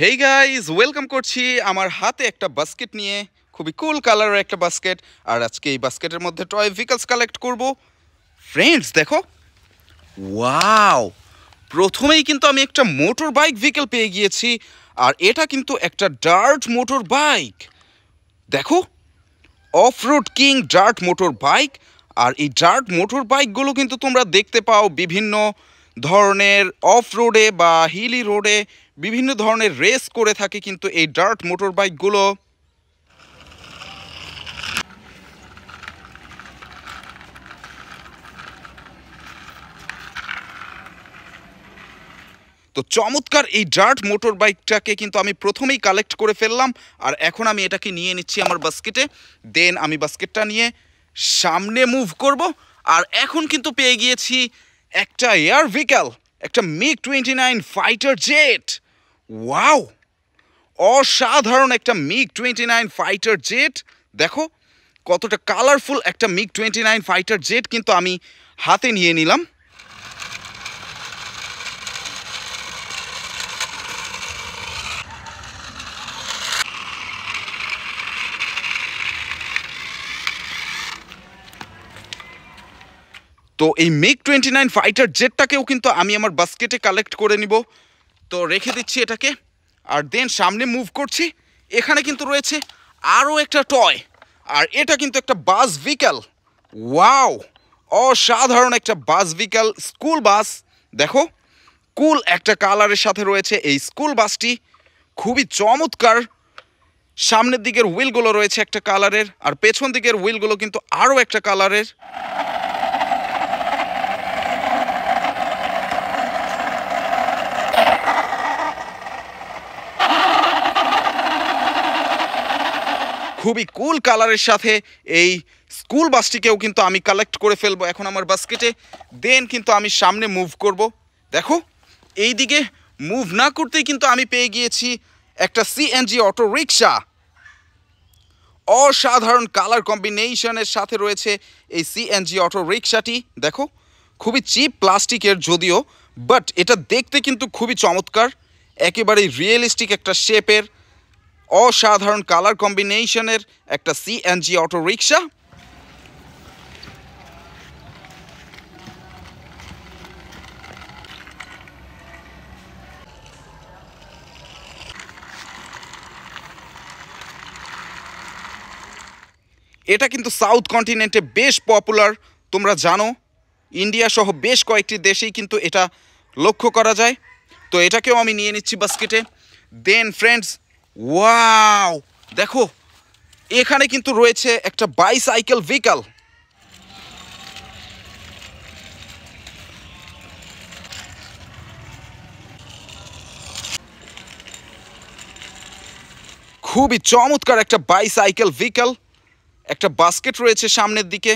Hey guys welcome করছি আমার হাতে একটা বাস্কেট নিয়ে। খুবই কুল কালারের একটা বাস্কেট আর আজকে এই বাস্কেটের মধ্যে টয় ভেহিকলস কালেক্ট করব। ফ্রেন্ডস দেখো। ওয়াও প্রথমেই কিন্তু আমি একটা মোটর বাইক ভেহিকল পেয়ে গিয়েছি। আর এটা কিন্তু একটা ডার্ট মোটর বাইক দেখো। Off road king dirt motor bike আর এই ডার্ট মোটর বাইকগুলো কিন্তু তোমরা দেখতে পাও বিভিন্ন ধরনের অফ রোডে বা হিলি রোডে বিভিন্ন ধরনের রেস করে থাকে কিন্তু এই ডার্ট মোটর বাইকগুলো তো চমৎকার এই ডার্ট মোটর বাইকটাকে কিন্তু আমি প্রথমেই কালেক্ট করে ফেললাম আর এখন আমি এটাকে নিয়ে নিচ্ছি আমার বাস্কেটে। দেন আমি বাস্কেটটা নিয়ে সামনে মুভ করব আর এখন কিন্তু পেয়ে গিয়েছি একটা এয়ার ভেহিক্যাল একটা MiG twenty nine fighter jet. Wow! অসাধারণ একটা MiG twenty nine fighter jet. দেখো, কতটা কালারফুল একটা MiG twenty nine fighter jet কিন্তু আমি হাতে নিয়ে নিলাম। তো এই মিগ টোয়েন্টি নাইন ফাইটার জেটটাকেও কিন্তু আমি আমার বাস্কেটে কালেক্ট করে নিব। তো রেখে দিচ্ছি এটাকে। আর দেন সামনে মুভ করছি। এখানে কিন্তু রয়েছে আরও একটা টয় আর এটা কিন্তু একটা বাস ভিকেল ওয়াও অসাধারণ একটা বাস ভিকেল স্কুল বাস দেখো কুল একটা কালারের সাথে রয়েছে এই স্কুল বাসটি খুবই চমৎকার। সামনের দিকের হুইলগুলো রয়েছে একটা কালারের আর পেছন দিকের হুইলগুলো কিন্তু আরও একটা কালারের খুবই কুল কালারের সাথে এই স্কুল বাসটিকেও কিন্তু আমি কালেক্ট করে ফেলব এখন আমার বাস্কেটে দেন কিন্তু আমি সামনে মুভ করব। দেখো এই দিকে মুভ না করতেই কিন্তু আমি পেয়ে গিয়েছি একটা সিএনজি অটো রিক্সা অসাধারণ কালার কম্বিনেশনের সাথে রয়েছে এই সিএনজি অটো রিক্সাটি দেখো, খুবই চিপ প্লাস্টিকের যদিও বাট এটা দেখতে কিন্তু খুবই চমৎকার। একেবারেই রিয়েলিস্টিক একটা শেপের অসাধারণ কালার কম্বিনেশনের একটা সিএনজি অটো রিক্সা এটা কিন্তু সাউথ কন্টিনেন্টে বেশ পপুলার তোমরা জানো। ইন্ডিয়া সহ বেশ কয়েকটি দেশেই কিন্তু এটা লক্ষ্য করা যায়। তো এটাকেও আমি নিয়ে নিচ্ছি বাস্কেটে দেন ফ্রেন্ডস ওয়াও দেখো, এখানে কিন্তু রয়েছে একটা বাইসাইকেল ভেহিকাল খুবই চমৎকার একটা বাইসাইকেল ভেহিকাল একটা বাস্কেট রয়েছে সামনের দিকে।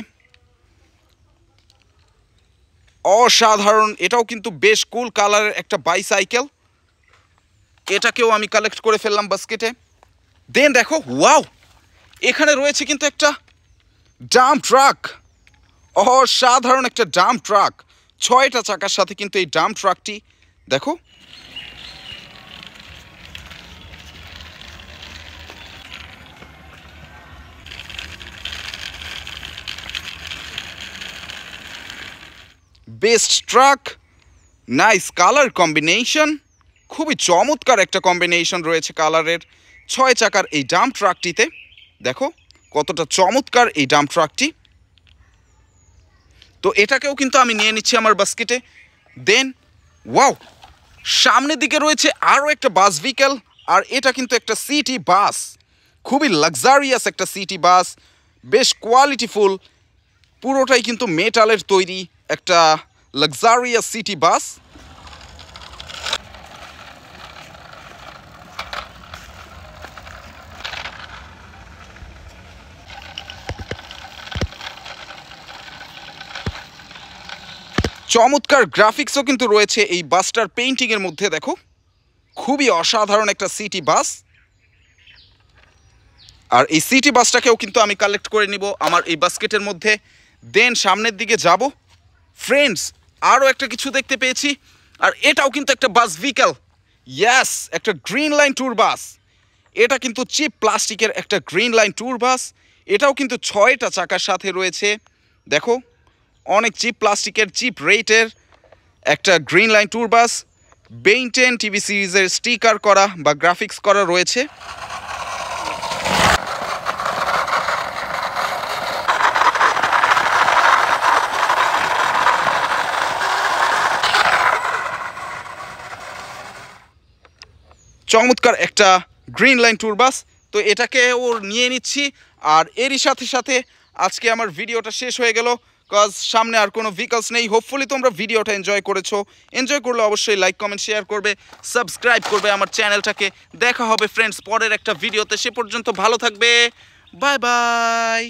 অসাধারণ, এটাও কিন্তু বেশ কুল কালারের একটা বাইসাইকেল এটাকেও আমি কালেক্ট করে ফেললাম বাস্কেটে দেন দেখো ওয়াও এখানে রয়েছে কিন্তু একটা ডাম ট্রাক অসাধারণ একটা ডাম ট্রাক ছয়টা চাকার সাথে কিন্তু এই ডাম ট্রাকটি দেখো। Best truck nice colour combination খুবই চমৎকার একটা কম্বিনেশন রয়েছে কালারের ছয় চাকার এই ডাম্প ট্রাকটিতে দেখো, কতটা চমৎকার এই ডাম্প ট্রাকটি তো এটাকেও কিন্তু আমি নিয়ে নিচ্ছি আমার বাস্কেটে দেন ওয়াও সামনের দিকে রয়েছে আরও একটা বাস ভিকেল আর এটা কিন্তু একটা সিটি বাস খুবই লাক্সারিয়াস একটা সিটি বাস বেশ কোয়ালিটিফুল পুরোটাই কিন্তু মেটালের তৈরি একটা লাক্সারিয়াস সিটি বাস চমৎকার গ্রাফিক্সও কিন্তু রয়েছে এই বাসটার পেইন্টিংয়ের মধ্যে, দেখো। খুবই অসাধারণ একটা সিটি বাস আর এই সিটি বাসটাকেও কিন্তু আমি কালেক্ট করে নিব আমার এই বাস্কেটের মধ্যে। দেন সামনের দিকে যাব। ফ্রেন্ডস আরও একটা কিছু দেখতে পেয়েছি। আর এটাও কিন্তু একটা বাস ভিকেল ইয়াস একটা গ্রিন লাইন ট্যুর বাস এটা কিন্তু চিপ প্লাস্টিকের একটা গ্রিন লাইন ট্যুর বাস এটাও কিন্তু ছয়টা চাকার সাথে রয়েছে। দেখো অনেক চিপ প্লাস্টিকের চিপ রেটের একটা green line tour bus Ben Ten TV সিরিজের স্টিকার করা বা গ্রাফিক্স করা রয়েছে। চমৎকার একটা গ্রিন লাইন ট্যুর বাস তো এটাকে ওর নিয়ে নিচ্ছি। আর এরই সাথে সাথে আজকে আমার ভিডিওটা শেষ হয়ে গেল। কজ সামনে আর কোনো ভিকলস নেই। হোপফুলি তোমরা ভিডিওটা এনজয় করেছ। এনজয় করলে অবশ্যই লাইক কমেন্ট শেয়ার করবে। সাবস্ক্রাইব করবে আমার চ্যানেলটাকে দেখা হবে ফ্রেন্ডস পরের একটা ভিডিওতে সে পর্যন্ত ভালো থাকবে। Bye bye